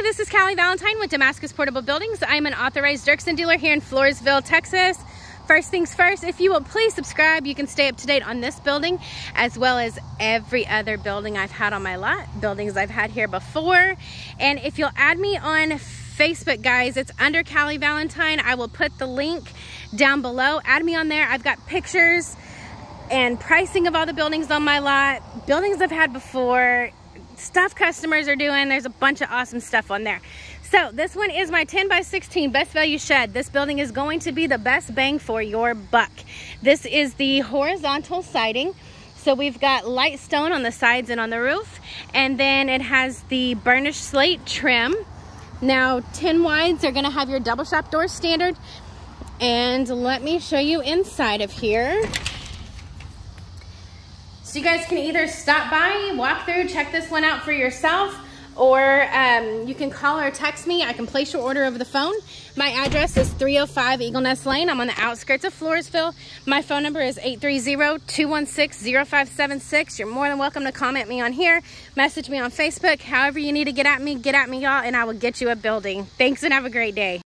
This is Callie Valentine with Damascus Portable Buildings. I'm an authorized Derksen dealer here in Floresville, Texas. First things first, if you will please subscribe, you can stay up to date on this building as well as every other building I've had on my lot, buildings I've had here before. And if you'll add me on Facebook, guys, it's under Callie Valentine. I will put the link down below. Add me on there. I've got pictures and pricing of all the buildings on my lot, buildings I've had before, stuff customers are doing. There's a bunch of awesome stuff on there. So this one is my 10 by 16 best value shed. This building is going to be the best bang for your buck. This is the horizontal siding. So we've got light stone on the sides and on the roof. And then it has the burnished slate trim. Now 10 wides are gonna have your double shop door standard. And let me show you inside of here. You guys can either stop by, walk through, check this one out for yourself, or um, you can call or text me. I can place your order over the phone. My address is 305 Eagle Nest Lane. I'm on the outskirts of Floresville. My phone number is 830-216-0576. You're more than welcome to comment me on here, message me on Facebook. However you need to get at me, get at me, y'all, and I will get you a building. Thanks and have a great day.